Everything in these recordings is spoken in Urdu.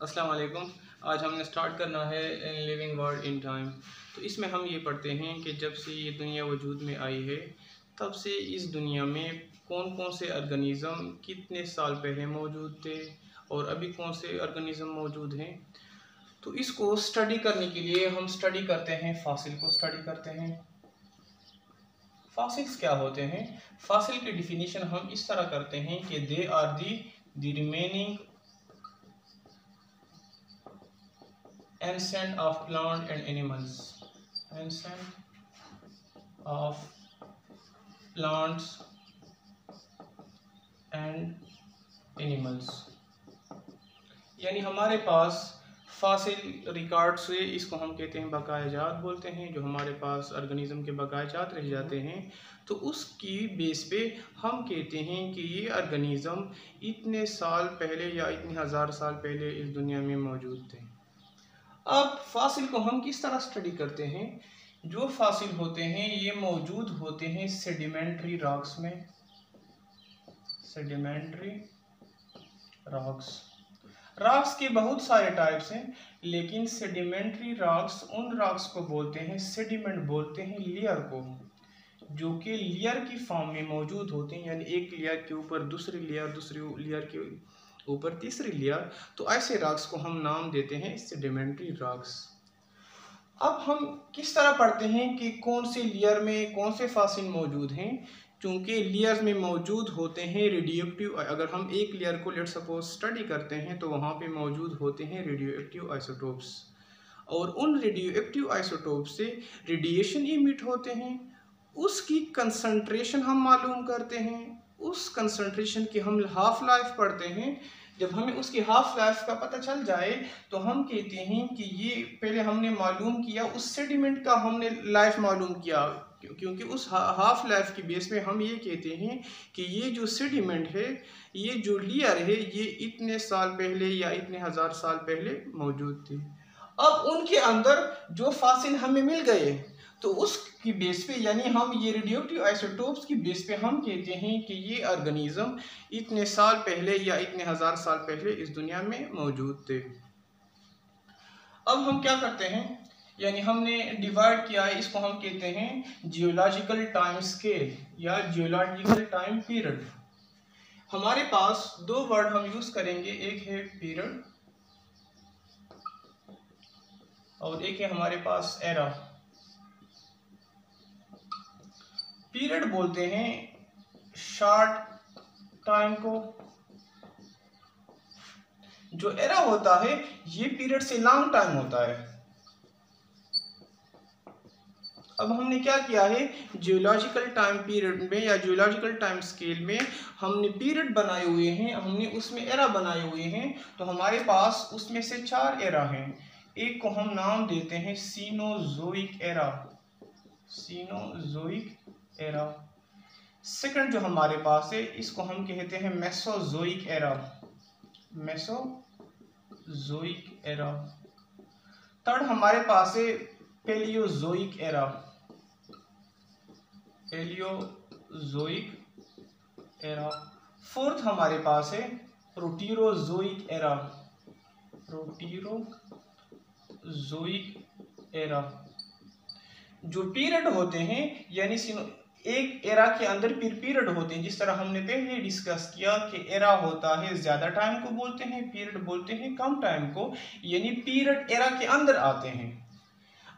السلام علیکم۔ آج ہم نے سٹارٹ کرنا ہے لیونگ ورڈ ان ٹائم تو اس میں ہم یہ پڑھتے ہیں کہ جب سے یہ دنیا وجود میں آئی ہے، تب سے اس دنیا میں کون کون سے ارگنیزم کتنے سال پہلے موجود تھے اور ابھی کون سے ارگنیزم موجود ہیں؟ تو اس کو سٹڈی کرنے کے لیے ہم سٹڈی کرتے ہیں فاصل کو سٹڈی کرتے ہیں۔ فاسلز کیا ہوتے ہیں؟ فاصل کی ڈیفینیشن ہم اس طرح کرتے ہیں کہ they are the the remaining ancient of plant and animals. Ancient of plants and animals. یعنی ہمارے پاس فاصل ریکارڈ سے اس کو ہم کہتے ہیں بقایا جات بولتے ہیں، جو ہمارے پاس ارگنیزم کے بقایا جات رہ جاتے ہیں۔ تو اس کی بیس پہ ہم کہتے ہیں کہ یہ ارگنیزم اتنے سال پہلے یا اتنے ہزار سال پہلے اس دنیا میں موجود تھے۔ اب فاصل کو ہم کس طرح سٹڈی کرتے ہیں؟ جو فاصل ہوتے ہیں، یہ موجود ہوتے ہیں سیڈیمنٹری راکس میں. سیڈیمنٹری راکس راکس کے بہت سارے ٹائپس ہیں، لیکن سیڈیمنٹری راکس ان راکس کو بولتے ہیں سیڈیمنٹ بولتے ہیں لیئر کو، جو کہ لیئر کی فارم میں موجود ہوتے ہیں یعنی ایک لیئر کے اوپر دوسری لیئر دوسری لیئر کے اوپر تیسری لیئر تو ایسے راکس کو ہم نام دیتے ہیں سیڈیمنٹری راکس اب ہم کس طرح پڑھتے ہیں کہ کون سے لیئر میں کون سے فاصل موجود ہیں؟ چونکہ لیئر میں موجود ہوتے ہیں ریڈیو ایکٹیو اگر ہم ایک لیئر کو لیٹ سپوز سٹڈی کرتے ہیں تو وہاں پہ موجود ہوتے ہیں ریڈیو ایکٹیو آئسوٹوپس اور ان ریڈیو ایکٹیو آئسوٹوپ سے ریڈیشن ایمیٹ ہوتے ہیں، اس کی کنسنٹریشن ہم معلوم کرتے ہیں۔ اس کنسنٹریشن کی ہم ہاف لائف پڑھتے ہیں، جب ہمیں اس کی ہاف لائف کا پتہ چل جائے تو ہم کہتے ہیں کہ یہ پہلے ہم نے معلوم کیا، اس سیڈیمنٹ کا ہم نے لائف معلوم کیا۔ کیونکہ اس ہاف لائف کی بیس میں ہم یہ کہتے ہیں کہ یہ جو سیڈیمنٹ ہے، یہ جو لیئر ہے، یہ اتنے سال پہلے یا اتنے ہزار سال پہلے موجود تھی۔ اب ان کے اندر جو فاصل ہمیں مل گئے تو اس کی بیس پہ یعنی ہم یہ ریڈیوٹیو آئسوٹوپس کی بیس پہ ہم کہتے ہیں کہ یہ ارگنیزم اتنے سال پہلے یا اتنے ہزار سال پہلے اس دنیا میں موجود تھے۔ اب ہم کیا کرتے ہیں؟ یعنی ہم نے ڈیوائڈ کیا ہے اس کو ہم کہتے ہیں جیولوجیکل ٹائم سکیل یا جیولوجیکل ٹائم پیریڈ ہمارے پاس دو ورڈ ہم یوز کریں گے، ایک ہے پیریڈ اور ایک ہے ہمارے پاس ایرا پیریڈ بولتے ہیں شارٹ ٹائم کو۔ جو ایرا ہوتا ہے، یہ پیریڈ سے لانگ ٹائم ہوتا ہے۔ اب ہم نے کیا کیا ہے؟ جیولوجیکل ٹائم پیریڈ میں یا جیولوجیکل ٹائم سکیل میں ہم نے پیریڈ بنائے ہوئے ہیں، ہم نے اس میں ایرا بنائے ہوئے ہیں۔ تو ہمارے پاس اس میں سے چار ایرا ہیں۔ ایک کو ہم نام دیتے ہیں سینوزوئک ایرا۔ سینوزوئک ایرا۔ سیکنڈ جو ہمارے پاس ہے، اس کو ہم کہتے ہیں میسوزوئک ایرا۔ میسوزوئک ایرا۔ تھرڈ ہمارے پاس ہے پیلیوزوئک ایرا۔ پیلیوزوئک ایرا۔ فورتھ ہمارے پاس ہے روٹیروزوئک ایرا۔ روٹیروزوئک ایرا۔ جو پیریڈ ہوتے ہیں یعنی ایک ایرا کے اندر پھر پیریڈ ہوتے ہیں۔ جس طرح ہم نے پہلے ڈسکس کیا کہ ایرا ہوتا ہے زیادہ ٹائم کو بولتے ہیں، پیریڈ بولتے ہیں کم ٹائم کو یعنی پیریڈ ایرا کے اندر آتے ہیں۔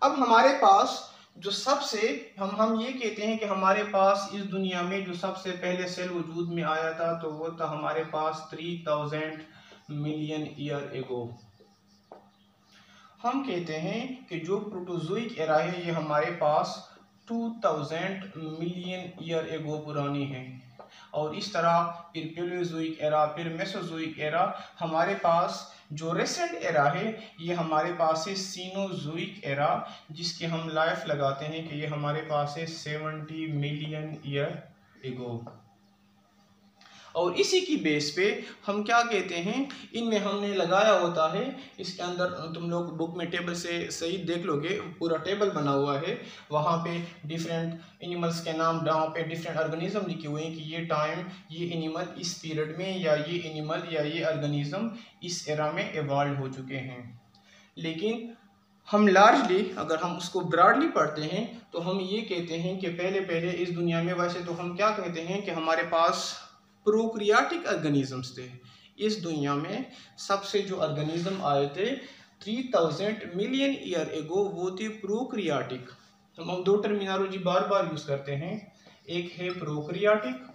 اب ہمارے پاس جو سب سے، ہم ہم یہ کہتے ہیں کہ ہمارے پاس اس دنیا میں جو سب سے پہلے سیل وجود میں آیا تھا تو وہ تھا ہمارے پاس three thousand million year ago. ہم کہتے ہیں کہ جو پروٹوزوئک ایرا ہے، یہ ہمارے پاس two thousand million year ago پرانی ہیں اور اس طرح پھر پیلیوزوئک ایرا پھر میسوزوئک ایرا ہمارے پاس جو ریسنٹ ایرا ہے، یہ ہمارے پاس ہے سینوزوئک ایرا جس کے ہم لائف لگاتے ہیں کہ یہ ہمارے پاس ہے سیونٹی ملین ایئر ایگو اور اسی کی بیس پہ ہم کیا کہتے ہیں؟ ان میں ہم نے لگایا ہوتا ہے، اس کے اندر تم لوگ بک میں ٹیبل سے صحیح دیکھ لو گے، پورا ٹیبل بنا ہوا ہے۔ وہاں پہ ڈیفرنٹ انیملس کے نام، وہاں پہ ڈیفرنٹ ارگنیزم لکھے ہوئے ہیں کہ یہ ٹائم یہ انیمل اس پیریڈ میں یا یہ انیمل یا یہ ارگنیزم اس ایرا میں ایوالو ہو چکے ہیں۔ لیکن ہم لارجلی اگر ہم اس کو براڈلی پڑھتے ہیں، تو ہم یہ کہتے ہیں کہ پہلے پہلے اس دنیا میں، ویسے تو ہم کیا کہتے ہیں کہ ہمارے پاس پروکریاٹک ارگنیزمز تھے۔ اس دنیا میں سب سے جو ارگنیزم آئے تھے، three thousand million year ago, وہ تھی پروکریاٹک۔ ہم دو ٹرمینالوجی بار بار یوز کرتے ہیں۔ ایک ہے پروکریاٹک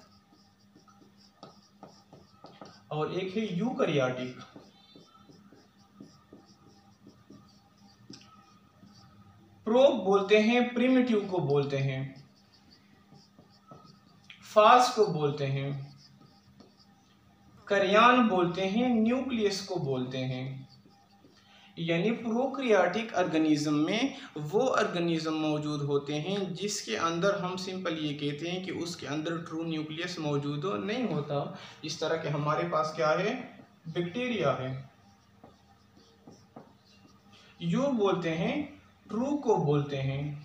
اور ایک ہے یوکریاٹک۔ پروک بولتے ہیں، پریمیٹیو کو بولتے ہیں۔ فاس کو بولتے ہیں۔ کریان بولتے ہیں، نیوکلیس کو بولتے ہیں۔ یعنی پروکریاٹک ارگنیزم میں وہ ارگنیزم موجود ہوتے ہیں جس کے اندر ہم سمپل یہ کہتے ہیں کہ اس کے اندر ٹرو نیوکلیس موجود ہو نہیں ہوتا۔ اس طرح کہ ہمارے پاس کیا ہے؟ بیکٹیریا ہے۔ یو بولتے ہیں، ٹرو کو بولتے ہیں،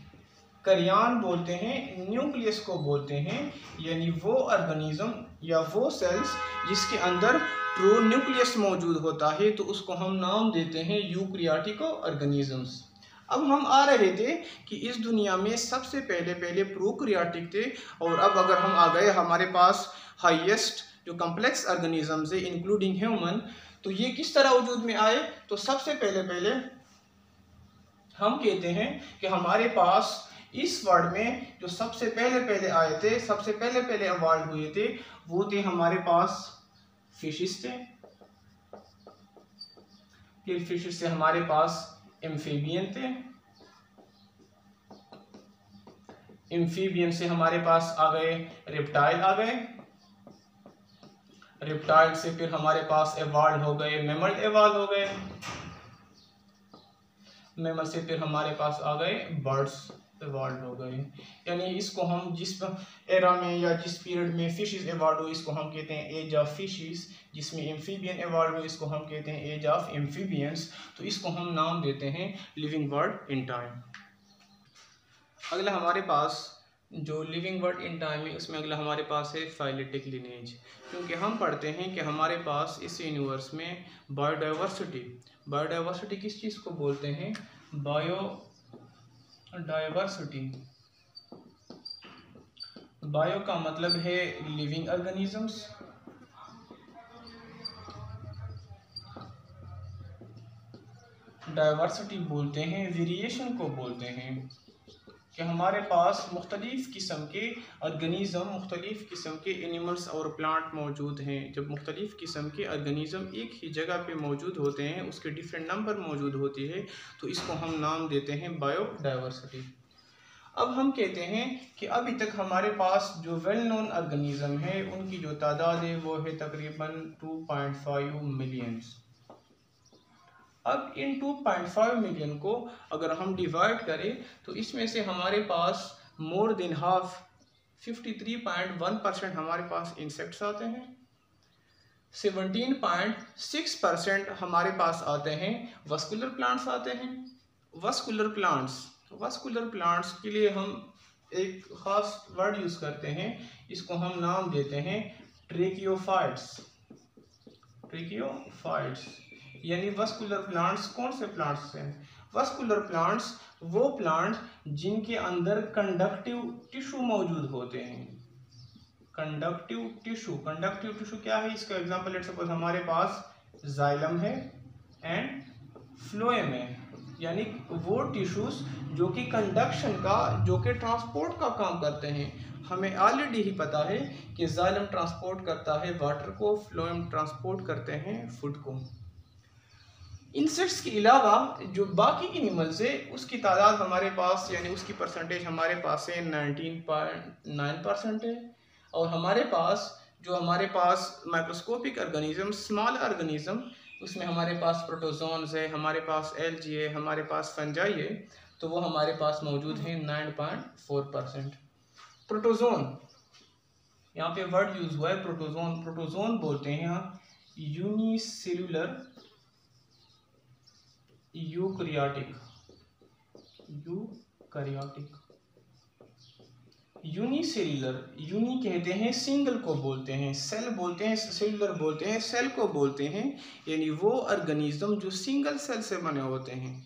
کریان بولتے ہیں، نیوکلیس کو بولتے ہیں۔ یعنی وہ ارگنیزم یا وہ سیلز جس کے اندر ٹرو نیوکلیس موجود ہوتا ہے، تو اس کو ہم نام دیتے ہیں یوکریاٹیکو ارگنیزمز اب ہم آ رہے تھے کہ اس دنیا میں سب سے پہلے پہلے پروکریاٹک تھے، اور اب اگر ہم آ گئے ہمارے پاس ہائیسٹ جو کمپلیکس ارگنیزمز ہے انکلوڈنگ ہیومن تو یہ کس طرح وجود میں آئے؟ تو سب سے پہلے پہلے ہم کہتے ہیں کہ ہمارے پاس اس ورڈ میں جو سب سے پہلے پہلے آئے تھے، سب سے پہلے پہلے اوارڈ ہوئے تھے، وہ تھے ہمارے پاس فشز تھے۔ پھر فشز سے ہمارے پاس امفیبین تھے۔ امفیبین سے ہمارے پاس آ گئے ریپٹائل آ گئے۔ ریپٹائل سے پھر ہمارے پاس ایوارڈ ہو گئے میمل ایوارڈ ہو گئے۔ میمل سے پھر ہمارے پاس آ گئے برڈس ایوارڈ ہو گئے یعنی اس کو ہم جس ایرا میں یا جس پیریڈ میں فشز ایوارڈ ہو اس کو ہم کہتے ہیں ایج آف فشز جس میں امفیبین ایوارڈ ہو اس کو ہم کہتے ہیں ایج آف امفیبینس تو اس کو ہم نام دیتے ہیں لیونگ ورڈ ان ٹائم اگلا ہمارے پاس جو لیونگ ورڈ ان ٹائم ہے، اس میں اگلا ہمارے پاس ہے فائلیٹک لینیج کیونکہ ہم پڑھتے ہیں کہ ہمارے پاس اس یونیورس میں بایو ڈائیورسٹی بایو ڈائیورسٹی کس چیز کو بولتے ہیں؟ بایو ڈائیورسٹی بایو کا مطلب ہے لیونگ ارگنیزمز ڈائیورسٹی بولتے ہیں ویریشن کو بولتے ہیں کہ ہمارے پاس مختلف قسم کے ارگنیزم مختلف قسم کے انیملس اور پلانٹ موجود ہیں۔ جب مختلف قسم کے ارگنیزم ایک ہی جگہ پہ موجود ہوتے ہیں، اس کے ڈیفرنٹ نمبر موجود ہوتی ہے، تو اس کو ہم نام دیتے ہیں بایو ڈائیورسٹی اب ہم کہتے ہیں کہ ابھی تک ہمارے پاس جو ویل نون ارگنیزم ہے، ان کی جو تعداد ہے، وہ ہے تقریباً 2.5 ملینز اب ان 2.5 ملین کو اگر ہم ڈیوائڈ کریں تو اس میں سے ہمارے پاس مور دین ہاف 53.1% ہمارے پاس انسیکٹس آتے ہیں 17.6% ہمارے پاس آتے ہیں وسکولر پلانٹس آتے ہیں۔ وسکولر پلانٹس وسکولر پلانٹس کے لیے ہم ایک خاص ورڈ یوز کرتے ہیں، اس کو ہم نام دیتے ہیں ٹریکیوفائٹس ٹریکیوفائٹس یعنی وسکولر پلانٹس کون سے پلانٹس ہیں؟ وسکولر پلانٹس وہ پلانٹ جن کے اندر کنڈکٹیو ٹیشو موجود ہوتے ہیں۔ کنڈکٹیو ٹیشو کنڈکٹیو ٹیشو کیا ہے؟ اس کا ایگزامپل لیٹ سپوز ہمارے پاس زائلم ہے اینڈ فلوئم ہے۔ یعنی وہ ٹیشوز جو کہ کنڈکشن کا، جو کہ ٹرانسپورٹ کا کام کرتے ہیں۔ ہمیں آلریڈی ہی پتا ہے کہ زائلم ٹرانسپورٹ کرتا ہے واٹر کو فلوئم ٹرانسپورٹ کرتے ہیں فوڈ کو۔ انسیکٹس کے علاوہ جو باقی انیملز ہے، اس کی تعداد ہمارے پاس یعنی اس کی پرسنٹیج ہمارے پاس ہے، نائنٹین پوائنٹ نائن پرسنٹ ہے۔ اور ہمارے پاس، جو ہمارے پاس مائکروسکوپک ارگنیزم اسمال ارگنیزم اس میں ہمارے پاس پروٹوزونز ہے، ہمارے پاس ایل جی ہے، ہمارے پاس فنجائی ہے، تو وہ ہمارے پاس موجود ہیں nine point four percent. Protozoan, یہاں پہ ورڈ یوز ہوا ہے، پروٹوزون۔ پروٹوزون بولتے ہیں یہاں unicellular eukaryotic eukaryotic. Unicellular uni کہتے ہیں سنگل کو بولتے ہیں، سیل بولتے ہیں، سیلولر بولتے ہیں، سیل کو بولتے ہیں یعنی وہ ارگنیزم جو سنگل سیل سے بنے ہوتے ہیں۔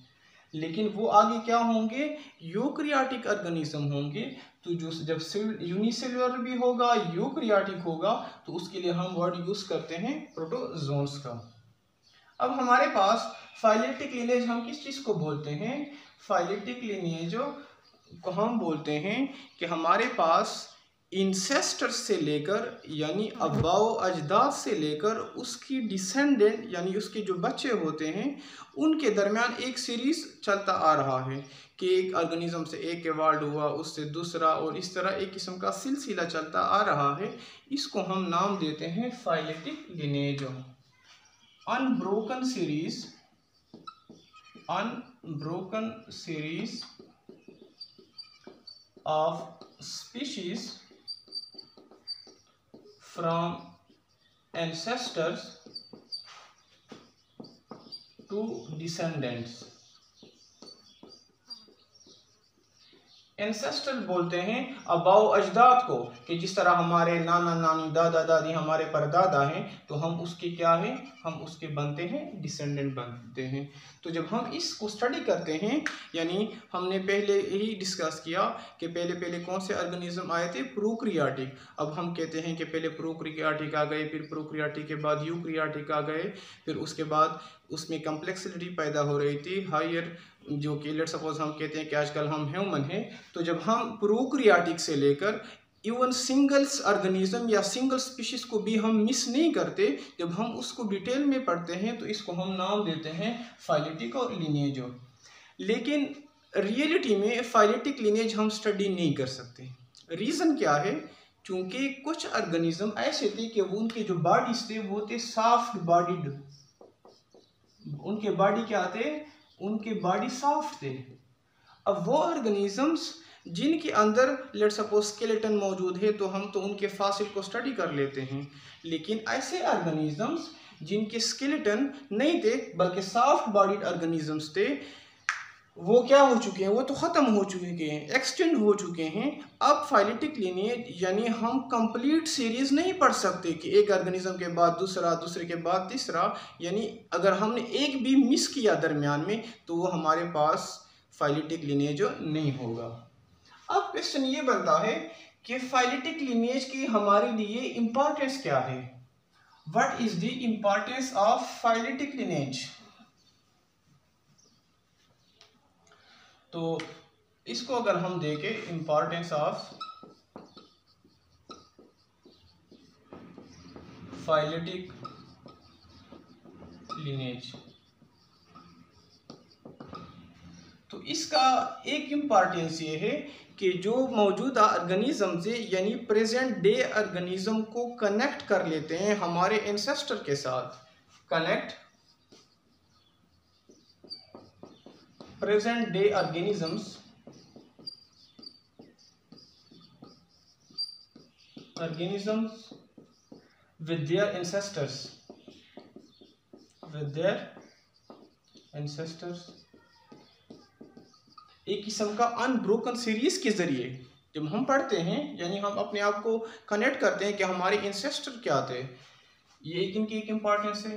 لیکن وہ آگے کیا ہوں گے؟ یوکریاٹک ارگنیزم ہوں گے۔ تو جو جب یونی سیلولر بھی ہوگا، یوکریاٹک ہوگا، تو اس کے لیے ہم ورڈ یوز کرتے ہیں پروٹوزونس کا۔ اب ہمارے پاس فائلیٹک لینیج ہم کس چیز کو بولتے ہیں؟ فائلیٹک لینیج کو ہم بولتے ہیں کہ ہمارے پاس انسیسٹر سے لے کر یعنی ابا و اجداد سے لے کر اس کی ڈیسینڈنٹ یعنی اس کے جو بچے ہوتے ہیں، ان کے درمیان ایک سیریز چلتا آ رہا ہے کہ ایک ارگنیزم سے ایک ایوارڈ ہوا، اس سے دوسرا اور اس طرح ایک قسم کا سلسلہ چلتا آ رہا ہے۔ اس کو ہم نام دیتے ہیں phyletic lineage unbroken series. Unbroken series of species from ancestors to descendants. Ancestor بولتے ہیں اباؤ اجداد کو کہ جس طرح ہمارے نانا نانی دادا دادی ہمارے پردادا ہیں، تو ہم اس کے کیا ہیں؟ ہم اس کے بنتے ہیں ڈسینڈنٹ بنتے ہیں۔ تو جب ہم اس کو سٹڈی کرتے ہیں یعنی ہم نے پہلے ہی ڈسکس کیا کہ پہلے پہلے کون سے ارگنیزم آئے تھے؟ پروکریاٹک۔ اب ہم کہتے ہیں کہ پہلے پروکریاٹک آ گئے، پھر پروکریاٹک کے بعد یوکریاٹک آ گئے، پھر اس کے بعد اس میں کمپلیکسٹی پیدا ہو رہی تھی ہائر جو کہ لیٹ سپوز ہم کہتے ہیں کہ آج کل ہم ہیومن ہیں، تو جب ہم پروکریاٹک سے لے کر ایون سنگلس ارگنیزم یا سنگل سپیشیز کو بھی ہم مس نہیں کرتے، جب ہم اس کو ڈیٹیل میں پڑھتے ہیں تو اس کو ہم نام دیتے ہیں فائلیٹک اور لینیجو لیکن ریئلٹی میں فائلیٹک لینیج ہم سٹڈی نہیں کر سکتے۔ ریزن کیا ہے؟ چونکہ کچھ ارگنیزم ایسے تھے کہ وہ ان کے جو باڈیز تھے وہ تھے سافٹ باڈیڈ ان کے باڈی کیا تھے؟ ان کی باڈی سافٹ تھے۔ اب وہ ارگنیزمز جن کے اندر لیٹ سپوز سکیلیٹن موجود ہے تو ہم تو ان کے فاصل کو سٹڈی کر لیتے ہیں۔ لیکن ایسے ارگنیزمز جن کے سکیلیٹن نہیں تھے بلکہ سافٹ باڈیڈ ارگنیزمز تھے وہ کیا ہو چکے ہیں؟ وہ تو ختم ہو چکے ہیں ایکسٹینڈ ہو چکے ہیں۔ اب فائلیٹک لینیج یعنی ہم کمپلیٹ سیریز نہیں پڑھ سکتے کہ ایک ارگنیزم کے بعد دوسرا، دوسرے کے بعد تیسرا۔ یعنی اگر ہم نے ایک بھی مس کیا درمیان میں تو وہ ہمارے پاس فائلیٹک لینیج نہیں ہوگا۔ اب کوشچن یہ بنتا ہے کہ فائلیٹک لینیج کی ہمارے لیے امپورٹنس کیا ہے؟ What is the importance of phyletic lineage تو اس کو اگر ہم دیکھیں امپارٹینس آف فائلیٹک لینیج تو اس کا ایک امپارٹینس یہ ہے کہ جو موجودہ ارگنیزم سے یعنی پریزنٹ ڈے ارگنیزم کو کنیکٹ کر لیتے ہیں ہمارے انسسٹر کے ساتھ. Connect present day organisms organisms with their ancestors with their ancestors. ایک قسم کا ان بروکن سیریز کے ذریعے جب ہم پڑھتے ہیں یعنی ہم اپنے آپ کو کنیکٹ کرتے ہیں کہ ہمارے انسیسٹر کیا تھے یہ ایک ان کی ایک امپارٹنس ہے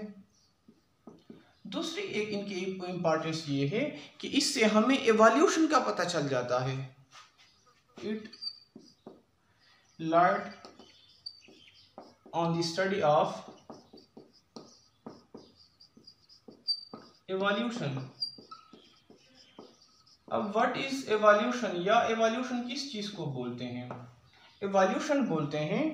دوسری ایک ان کی امپارٹنس یہ ہے کہ اس سے ہمیں ایوالیوشن کا پتہ چل جاتا ہے۔ It light on the study of evolution اب وٹ از ایوالیوشن یا ایوالیوشن کس چیز کو بولتے ہیں؟ ایوالیوشن بولتے ہیں،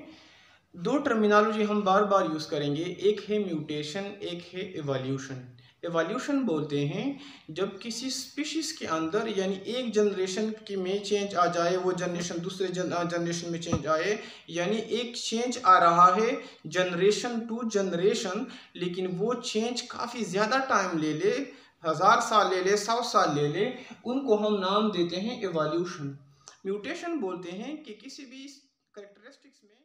دو ٹرمینالوجی ہم بار بار یوز کریں گے، ایک ہے میوٹیشن ایک ہے ایوالیوشن ایوالیوشن بولتے ہیں، جب کسی سپیشیز کے اندر یعنی ایک جنریشن کی میں چینج آ جائے، وہ جنریشن دوسرے جنریشن میں چینج آئے یعنی ایک چینج آ رہا ہے جنریشن ٹو جنریشن لیکن وہ چینج کافی زیادہ ٹائم لے لے، ہزار سال لے لے، سو سال لے لے، ان کو ہم نام دیتے ہیں ایوالیوشن میوٹیشن بولتے ہیں کہ کسی بھی کریکٹرسٹکس میں